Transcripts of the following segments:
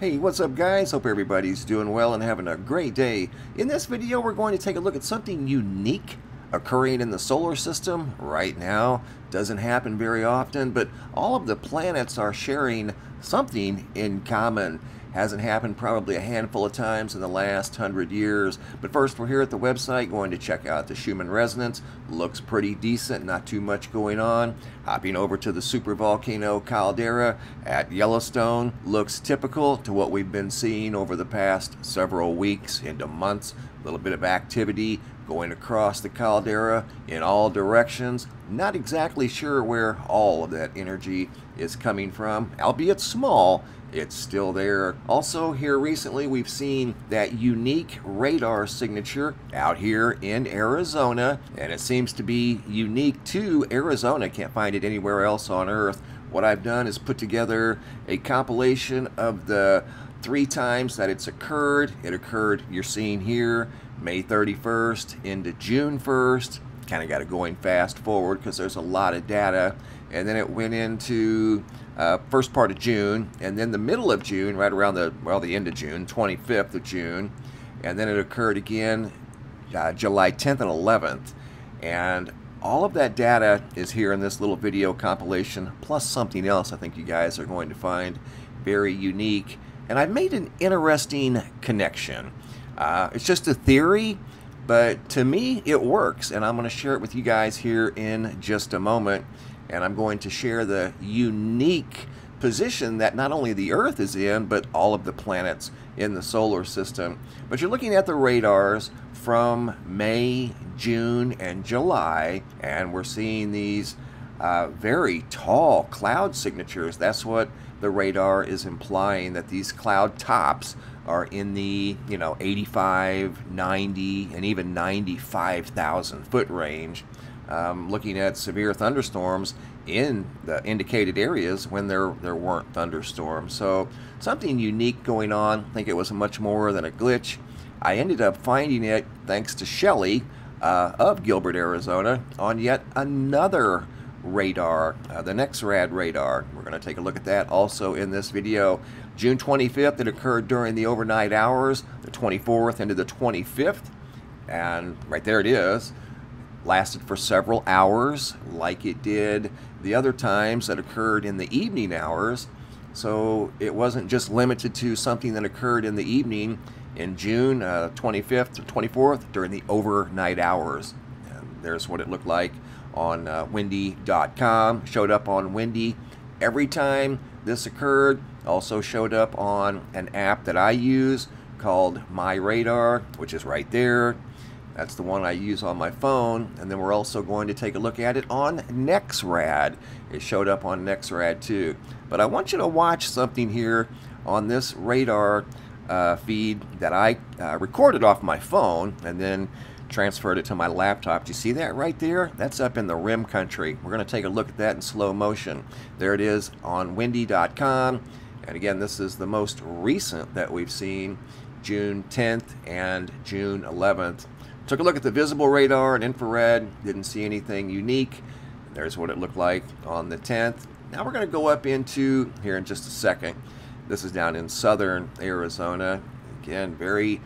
Hey, what's up guys? Hope everybody's doing well and having a great day. In this video, we're going to take a look at something unique occurring in the solar system right now. Doesn't happen very often, but all of the planets are sharing something in common. Hasn't happened probably a handful of times in the last hundred years. But first, we're here at the website going to check out the Schumann resonance. Looks pretty decent, not too much going on. Hopping over to the supervolcano caldera at Yellowstone. Looks typical to what we've been seeing over the past several weeks into months. A little bit of activity going across the caldera in all directions. Not exactly sure where all of that energy is coming from, albeit small it's still there. Also, here recently, we've seen that unique radar signature out here in Arizona, and it seems to be unique to Arizona. Can't find it anywhere else on Earth. What I've done is put together a compilation of the three times that it's occurred. It occurred, you're seeing here, May 31st into June 1st. Kind of got it going fast forward because there's a lot of data. And then it went into uh, first part of June, and then the middle of June, right around the well, the end of June, 25th of June, and then it occurred again uh, July 10th and 11th, and all of that data is here in this little video compilation, plus something else I think you guys are going to find very unique. And I've made an interesting connection. Uh, it's just a theory, but to me it works, and I'm going to share it with you guys here in just a moment and I'm going to share the unique position that not only the Earth is in, but all of the planets in the solar system. But you're looking at the radars from May, June, and July, and we're seeing these uh, very tall cloud signatures. That's what the radar is implying, that these cloud tops are in the, you know, 85, 90, and even 95,000 foot range um, looking at severe thunderstorms in the indicated areas when there, there weren't thunderstorms. So something unique going on. I think it was much more than a glitch. I ended up finding it thanks to Shelly uh, of Gilbert, Arizona, on yet another radar, uh, the NEXRAD radar. We're going to take a look at that also in this video. June 25th, it occurred during the overnight hours, the 24th into the 25th, and right there it is lasted for several hours, like it did the other times that occurred in the evening hours. So it wasn't just limited to something that occurred in the evening in June uh, 25th to 24th during the overnight hours. And there's what it looked like on uh, windy.com. Showed up on Windy every time this occurred. Also showed up on an app that I use called My Radar, which is right there. That's the one I use on my phone. And then we're also going to take a look at it on NEXRAD. It showed up on NEXRAD too. But I want you to watch something here on this radar uh, feed that I uh, recorded off my phone and then transferred it to my laptop. Do you see that right there? That's up in the rim country. We're going to take a look at that in slow motion. There it is on windy.com. And again, this is the most recent that we've seen, June 10th and June 11th. Took a look at the visible radar and infrared, didn't see anything unique. There's what it looked like on the 10th. Now we're going to go up into, here in just a second, this is down in southern Arizona. Again, very,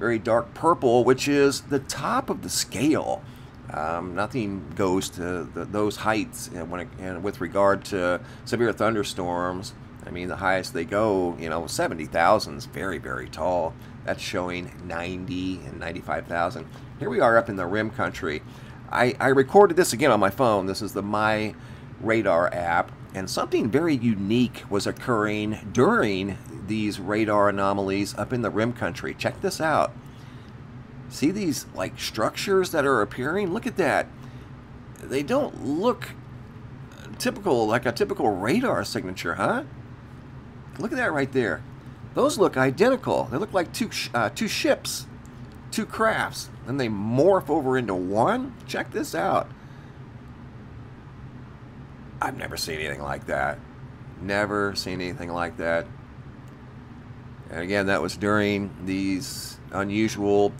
very dark purple, which is the top of the scale. Um, nothing goes to the, those heights when it, with regard to severe thunderstorms. I mean, the highest they go, you know, 70,000 is very, very tall. That's showing 90 and 95,000. Here we are up in the rim country. I, I recorded this again on my phone. This is the My Radar app. And something very unique was occurring during these radar anomalies up in the rim country. Check this out. See these like structures that are appearing? Look at that. They don't look typical, like a typical radar signature, huh? Look at that right there. Those look identical. They look like two, uh, two ships, two crafts. Then they morph over into one. Check this out. I've never seen anything like that. Never seen anything like that. And again, that was during these unusual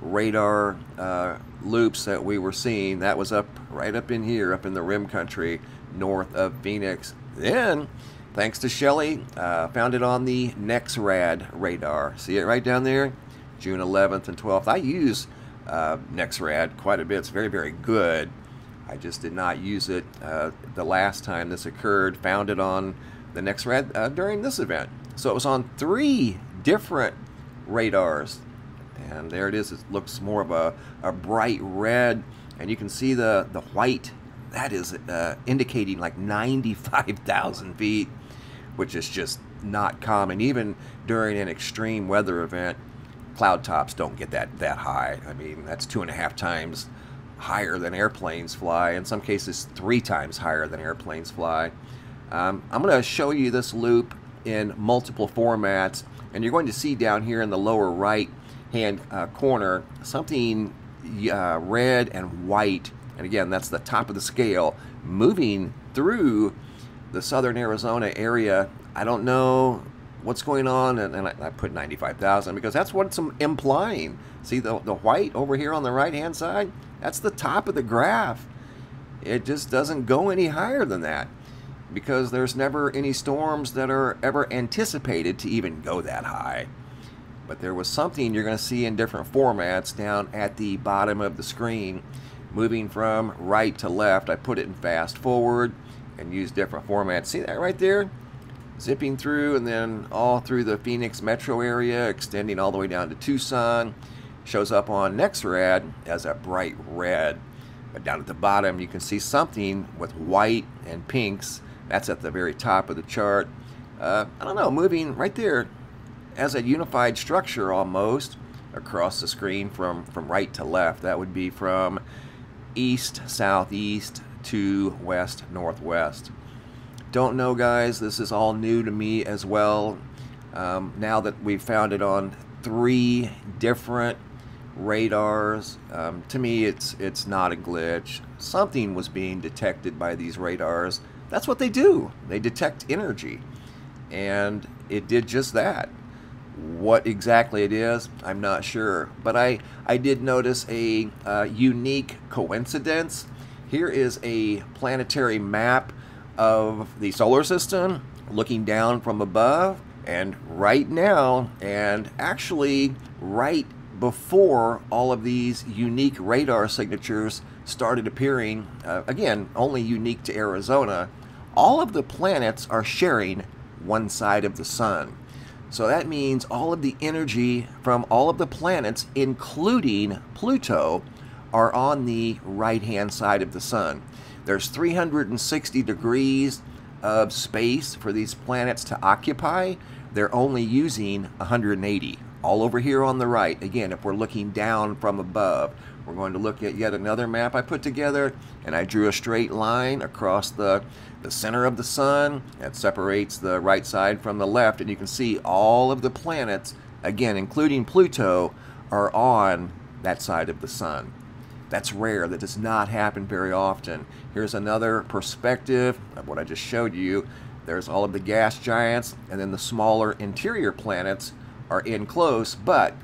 radar uh, loops that we were seeing. That was up right up in here, up in the rim country, north of Phoenix. Then thanks to Shelly, uh, found it on the NEXRAD radar. See it right down there? June 11th and 12th. I use uh, NEXRAD quite a bit. It's very, very good. I just did not use it uh, the last time this occurred. Found it on the NEXRAD uh, during this event. So it was on three different radars. And there it is. It looks more of a, a bright red. And you can see the, the white. That is uh, indicating like 95,000 feet, which is just not common. Even during an extreme weather event, cloud tops don't get that, that high. I mean, that's two and a half times higher than airplanes fly. In some cases, three times higher than airplanes fly. Um, I'm going to show you this loop in multiple formats and you're going to see down here in the lower right hand uh, corner something uh, red and white. And again that's the top of the scale moving through the southern Arizona area. I don't know what's going on and, and I, I, put 95,000 because that's what it's implying. See the, the white over here on the right hand side? That's the top of the graph. It just doesn't go any higher than that because there's never any storms that are ever anticipated to even go that high. But there was something you're going to see in different formats down at the bottom of the screen, moving from right to left. I put it in fast forward and use different formats. See that right there? Zipping through and then all through the Phoenix metro area, extending all the way down to Tucson. Shows up on NEXRAD as a bright red. But down at the bottom, you can see something with white and pinks that's at the very top of the chart. Uh, I don't know, moving right there as a unified structure almost across the screen from, from right to left. That would be from east, southeast to west, northwest. Don't know, guys. This is all new to me as well. Um, now that we've found it on three different radars, um, to me it's it's not a glitch. Something was being detected by these radars that's what they do. They detect energy. And it did just that. What exactly it is, I'm not sure. But I, I did notice a uh, unique coincidence. Here is a planetary map of the solar system looking down from above. And right now, and actually right before all of these unique radar signatures started appearing, uh, again, only unique to Arizona, all of the planets are sharing one side of the sun. So that means all of the energy from all of the planets, including Pluto, are on the right hand side of the sun. There's 360 degrees of space for these planets to occupy. They're only using 180. All over here on the right, again, if we're looking down from above, we're going to look at yet another map I put together, and I drew a straight line across the, the center of the sun that separates the right side from the left, and you can see all of the planets, again, including Pluto, are on that side of the sun. That's rare. That does not happen very often. Here's another perspective of what I just showed you. There's all of the gas giants, and then the smaller interior planets are in close, but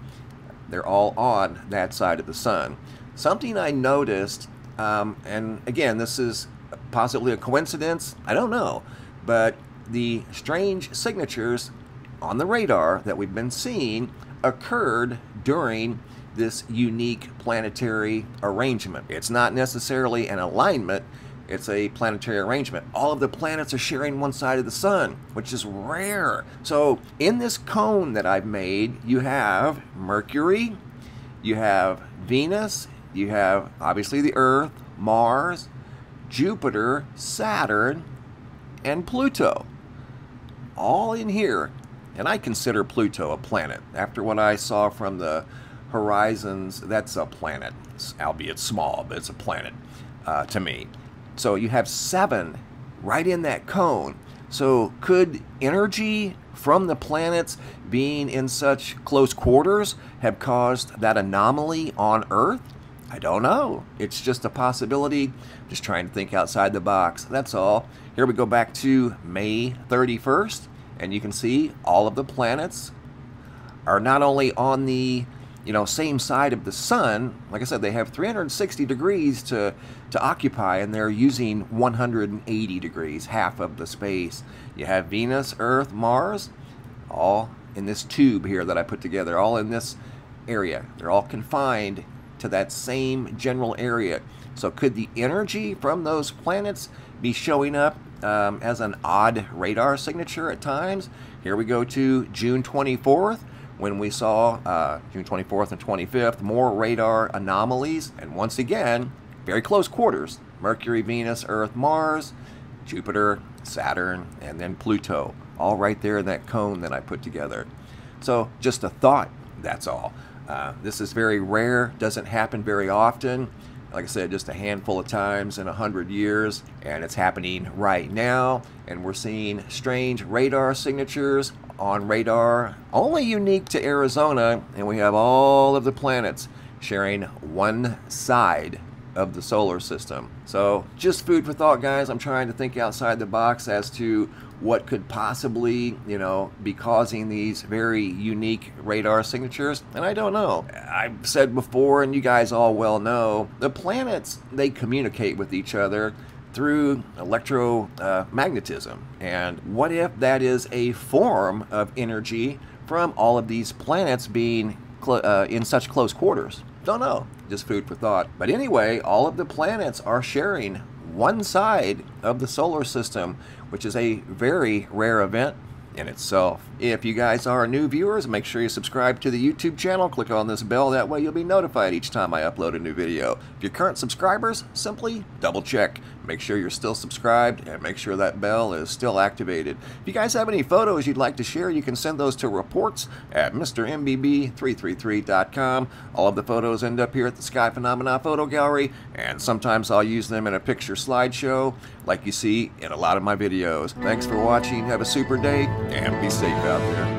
they're all on that side of the sun. Something I noticed, um, and again, this is possibly a coincidence, I don't know, but the strange signatures on the radar that we've been seeing occurred during this unique planetary arrangement. It's not necessarily an alignment, it's a planetary arrangement. All of the planets are sharing one side of the sun, which is rare. So, in this cone that I've made, you have Mercury, you have Venus, you have obviously the Earth, Mars, Jupiter, Saturn, and Pluto. All in here. And I consider Pluto a planet. After what I saw from the horizons, that's a planet, albeit small, but it's a planet uh, to me. So you have seven right in that cone. So could energy from the planets being in such close quarters have caused that anomaly on Earth? I don't know. It's just a possibility. Just trying to think outside the box. That's all. Here we go back to May 31st, and you can see all of the planets are not only on the you know, same side of the sun. Like I said, they have 360 degrees to, to occupy, and they're using 180 degrees, half of the space. You have Venus, Earth, Mars, all in this tube here that I put together, all in this area. They're all confined to that same general area. So could the energy from those planets be showing up um, as an odd radar signature at times? Here we go to June 24th when we saw uh, June 24th and 25th more radar anomalies and once again very close quarters Mercury, Venus, Earth, Mars, Jupiter, Saturn, and then Pluto all right there in that cone that I put together. So just a thought, that's all. Uh, this is very rare, doesn't happen very often. Like I said, just a handful of times in a hundred years, and it's happening right now. And we're seeing strange radar signatures on radar, only unique to Arizona, and we have all of the planets sharing one side of the solar system. So, just food for thought, guys. I'm trying to think outside the box as to what could possibly, you know, be causing these very unique radar signatures, and I don't know. I've said before, and you guys all well know, the planets, they communicate with each other through electromagnetism. And what if that is a form of energy from all of these planets being uh, in such close quarters? Don't know. Just food for thought. But anyway, all of the planets are sharing one side of the solar system, which is a very rare event in itself. If you guys are new viewers, make sure you subscribe to the YouTube channel. Click on this bell. That way you'll be notified each time I upload a new video. If you're current subscribers, simply double check. Make sure you're still subscribed and make sure that bell is still activated. If you guys have any photos you'd like to share, you can send those to reports at MrMBB333.com. All of the photos end up here at the Sky Phenomena Photo Gallery, and sometimes I'll use them in a picture slideshow like you see in a lot of my videos. Thanks for watching. Have a super day and be safe out there.